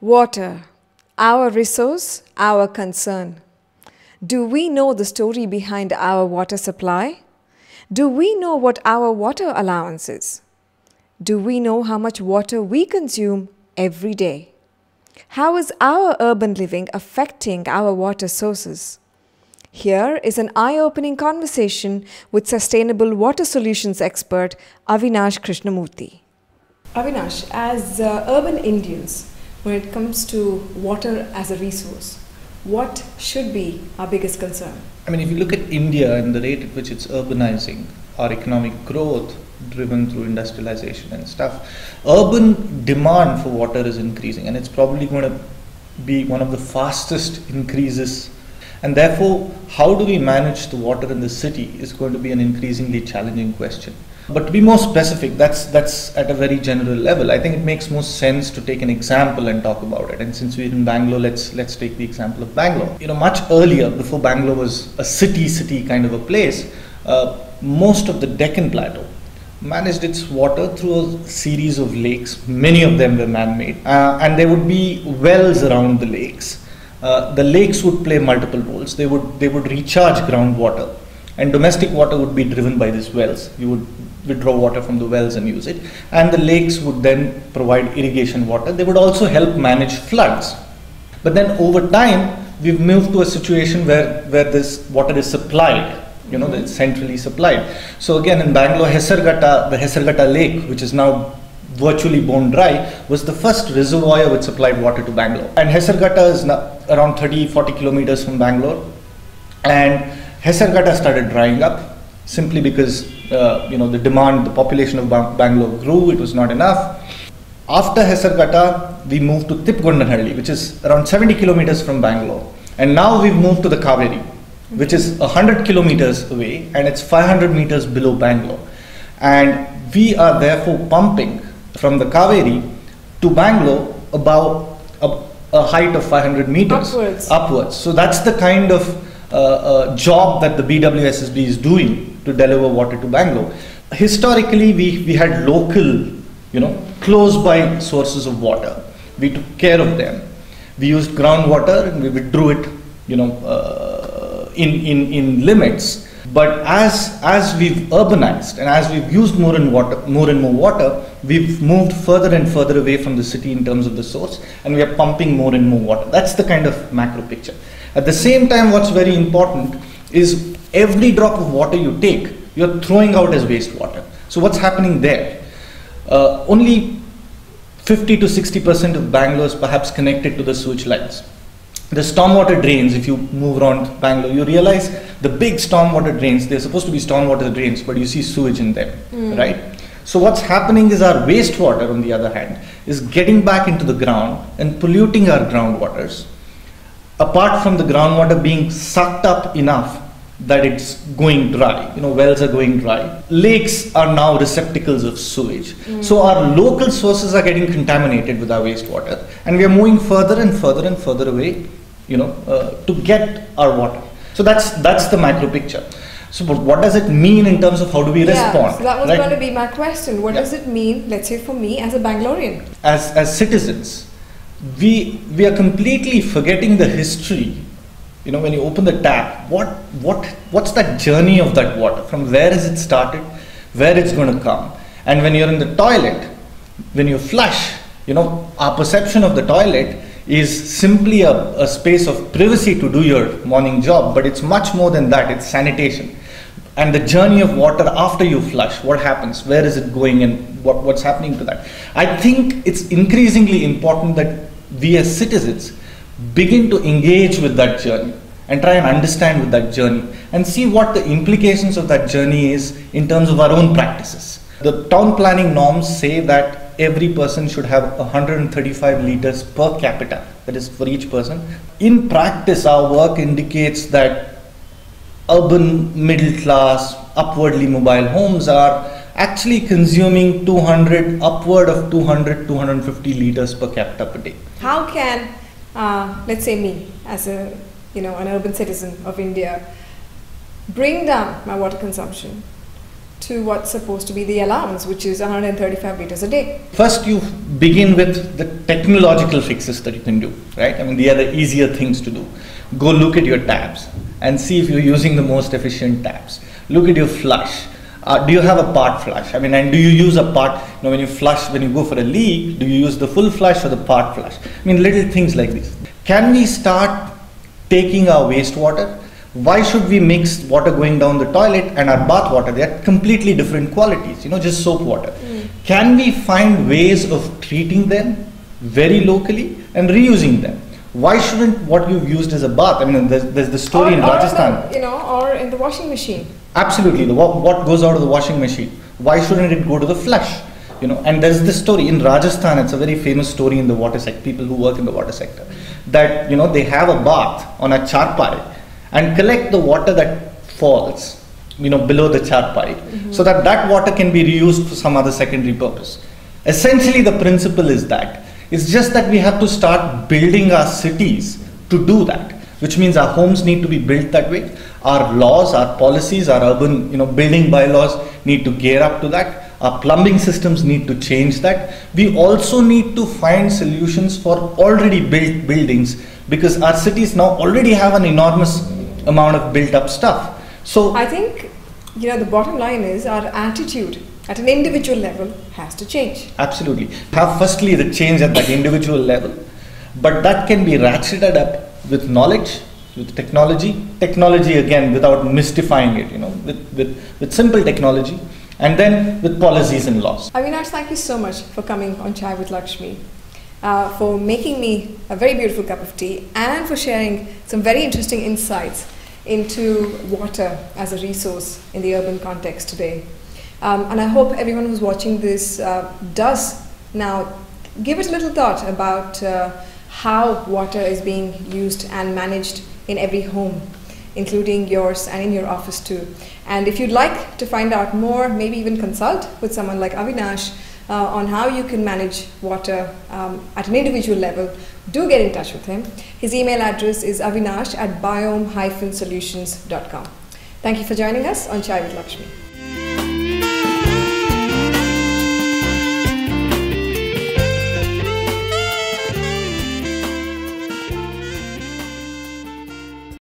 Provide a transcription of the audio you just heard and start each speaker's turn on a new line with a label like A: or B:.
A: Water, our resource, our concern. Do we know the story behind our water supply? Do we know what our water allowance is? Do we know how much water we consume every day? How is our urban living affecting our water sources? Here is an eye opening conversation with sustainable water solutions expert Avinash Krishnamurthy. Avinash, as uh, urban Indians, when it comes to water as a resource, what should be our biggest concern?
B: I mean, if you look at India and the rate at which it's urbanizing, our economic growth driven through industrialization and stuff, urban demand for water is increasing, and it's probably going to be one of the fastest increases. And therefore, how do we manage the water in the city is going to be an increasingly challenging question. But to be more specific, that's that's at a very general level. I think it makes most sense to take an example and talk about it. And since we're in Bangalore, let's let's take the example of Bangalore. You know, much earlier, before Bangalore was a city city kind of a place, uh, most of the Deccan Plateau managed its water through a series of lakes. Many of them were man-made, uh, and there would be wells around the lakes. Uh, the lakes would play multiple roles. They would they would recharge groundwater, and domestic water would be driven by these wells. You would withdraw water from the wells and use it. And the lakes would then provide irrigation water. They would also help manage floods. But then over time, we've moved to a situation where, where this water is supplied, you know, it's centrally supplied. So again, in Bangalore, Hesarghatta, the Hesarghatta lake, which is now virtually bone dry, was the first reservoir which supplied water to Bangalore. And Hesarghatta is now around 30, 40 kilometers from Bangalore. And Hesarghatta started drying up simply because uh, you know the demand, the population of Bangalore grew. It was not enough. After Hesarghatta, we moved to Tippagondanahalli, which is around 70 kilometers from Bangalore, and now we've moved to the Kaveri, which is 100 kilometers away, and it's 500 meters below Bangalore, and we are therefore pumping from the Kaveri to Bangalore about a, a height of 500 meters
A: upwards.
B: upwards. So that's the kind of uh, job that the BWSSB is doing to deliver water to Bangalore. Historically, we, we had local, you know, close by sources of water. We took care of them. We used groundwater and we withdrew it, you know, uh, in, in, in limits. But as, as we've urbanized and as we've used more and, water, more and more water, we've moved further and further away from the city in terms of the source and we are pumping more and more water. That's the kind of macro picture. At the same time, what's very important is every drop of water you take, you're throwing out as wastewater. So what's happening there? Uh, only 50 to 60% of Bangalore is perhaps connected to the sewage lines. The stormwater drains, if you move around Bangalore, you realize the big stormwater drains, they're supposed to be stormwater drains, but you see sewage in them, mm. right? So what's happening is our wastewater, on the other hand, is getting back into the ground and polluting our groundwaters. Apart from the groundwater being sucked up enough that it's going dry. You know, wells are going dry. Lakes are now receptacles of sewage. Mm. So our local sources are getting contaminated with our wastewater, and we are moving further and further and further away, you know, uh, to get our water. So that's that's the macro picture. So, but what does it mean in terms of how do we
A: yeah,
B: respond?
A: So that was right? going to be my question. What yeah. does it mean, let's say, for me as a Bangalorean?
B: As as citizens, we we are completely forgetting the history. You know when you open the tap what what what's that journey of that water? From where has it started? Where it's going to come? And when you're in the toilet when you flush you know our perception of the toilet is simply a, a space of privacy to do your morning job but it's much more than that. It's sanitation. And the journey of water after you flush what happens? Where is it going and what, what's happening to that? I think it's increasingly important that we as citizens begin to engage with that journey and try and understand with that journey and see what the implications of that journey is in terms of our own practices. The town planning norms say that every person should have 135 liters per capita, that is for each person. In practice, our work indicates that urban middle class, upwardly mobile homes are actually consuming 200, upward of 200, 250 liters per capita per day.
A: How can uh, let's say me as a you know an urban citizen of India, bring down my water consumption to what's supposed to be the allowance, which is 135 liters a day.
B: First, you begin with the technological fixes that you can do, right? I mean, they are the easier things to do. Go look at your taps and see if you're using the most efficient taps. Look at your flush. Uh, do you have a part flush? I mean, and do you use a part, you know, when you flush, when you go for a leak, do you use the full flush or the part flush? I mean, little things like this. Can we start taking our wastewater why should we mix water going down the toilet and our bath water? They are completely different qualities, you know, just soap water. Mm. Can we find ways of treating them very locally and reusing them? Why shouldn't what you've used as a bath? I mean, there's, there's the story
A: or,
B: in Rajasthan.
A: The, you know, or in the washing machine.
B: Absolutely, the, what, what goes out of the washing machine? Why shouldn't it go to the flush? You know, and there's this story in Rajasthan. It's a very famous story in the water sector. People who work in the water sector, that you know they have a bath on a charpai and collect the water that falls you know below the charpai mm-hmm. so that that water can be reused for some other secondary purpose essentially the principle is that it's just that we have to start building our cities to do that which means our homes need to be built that way our laws our policies our urban you know building bylaws need to gear up to that our plumbing systems need to change that we also need to find solutions for already built buildings because our cities now already have an enormous amount of built up stuff. So
A: I think you know the bottom line is our attitude at an individual level has to change.
B: Absolutely. Have firstly the change at that individual level, but that can be ratcheted up with knowledge, with technology. Technology again without mystifying it, you know, with, with, with simple technology and then with policies and laws.
A: Avinash, thank you so much for coming on Chai with Lakshmi uh, for making me a very beautiful cup of tea and for sharing some very interesting insights into water as a resource in the urban context today. Um, and I hope everyone who's watching this uh, does now give it a little thought about uh, how water is being used and managed in every home, including yours and in your office too. And if you'd like to find out more, maybe even consult with someone like Avinash, uh, on how you can manage water um, at an individual level, do get in touch with him. His email address is avinash at biome-solutions.com. Thank you for joining us on Chai with Lakshmi.